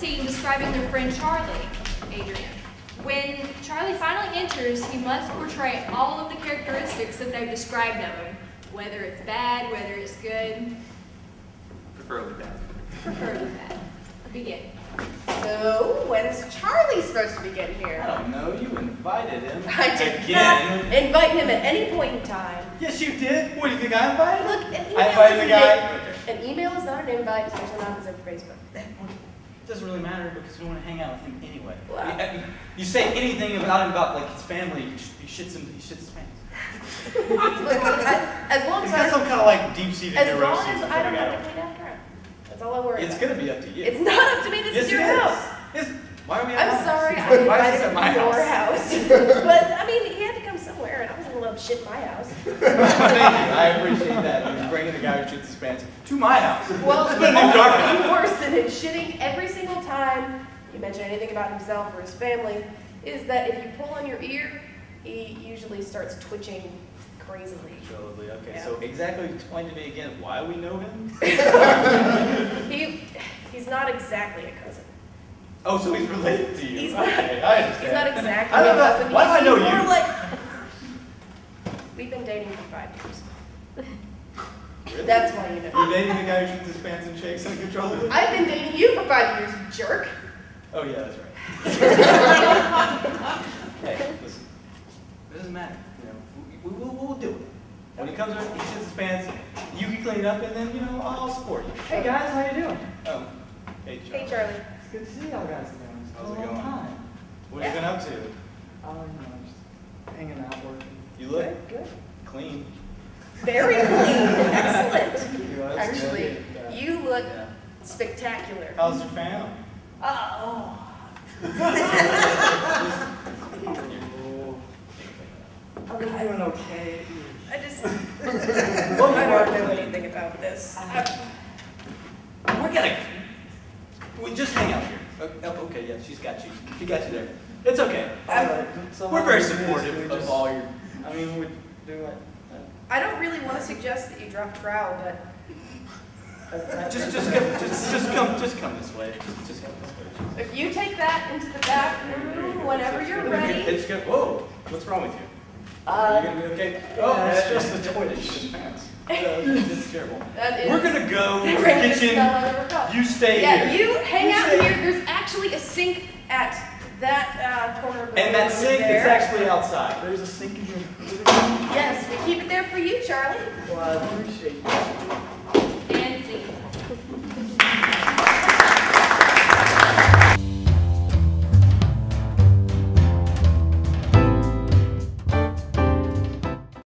describing their friend Charlie, Adrian. When Charlie finally enters, he must portray all of the characteristics that they've described of him, whether it's bad, whether it's good, Preferably bad. preferably bad. Begin. So, when's Charlie supposed to begin here? I don't know. You invited him. I did Again. not invite him at any point in time. Yes, you did. What do you think I invited? Look, an email I invited is the an guy. in- An email is not an invite, especially not if it's over Facebook. It doesn't really matter because we want to hang out with him anyway. Wow. You, say anything about him about like his family, he sh- shits him. He shits his pants. As long He's as got I, some kind of like deep-seated as long as I don't have to clean after him. That's all I worry It's about. gonna be up to you. It's not up to me, this yes, is your is. house. It's, why are we I'm sorry? I Why is invited him my to your house? But, I mean, he had to come somewhere, and I wasn't gonna shit in my house. Thank you. I appreciate that. He's bringing the guy who shits his pants to my house. Well, It's been a new carpet. even worse than him shitting every single time you mention anything about himself or his family is that if you pull on your ear, he usually starts twitching crazily. Controllably. Okay. Yeah. So exactly explain to me again why we know him. He, he's not exactly a cousin. Oh, so he's related to you. He's not- okay, I understand. He's not exactly I don't a know. cousin. Why do I know he's you? like. We've been dating for five years. Really? That's why you know. You're dating the guy who shoots his pants and shakes uncontrollably? I've been dating you for five years, you jerk. Oh yeah, that's right. hey, listen. It doesn't matter. You know, we, we, we'll, we'll do it. When he comes over, he shits his pants. You can clean it up, and then you know I'll support you. Hey guys, how you doing? Oh, hey Charlie. Hey, Charlie. It's good to see y'all guys again. It's How's it long going? time. What have you been up to? Oh, you know, just hanging out, working. You look Good, good. clean. Very clean. Excellent. You know, Actually, good. You look Yeah. spectacular. How's your family? Oh. I'm doing okay. I just, Well, I don't are- know anything about this. I- We're gonna. We just hang out here. Okay, yeah, she's got you. She got you there. It's okay. Alright, so We're very we do is supportive we of all your. I mean, we do like. I don't really want to suggest that you drop trowel, but Uh, Just, just come, just, just come, just come this way. Just, just come this way. if you take that into the back room whenever you're ready. It's good. Whoa, what's wrong with you? Are Uh, you gonna be okay? yeah, Oh, it's just the toilet. It's just pants. Uh, It's terrible. that is We're gonna go to the kitchen. smell I've ever felt. You stay Yeah, here. Yeah, you hang You out stay here. There's actually a sink at that uh, corner of the And that sink is actually outside. There's a sink in your living room. Yes, we keep it there for you, Charlie. Well, I appreciate scene.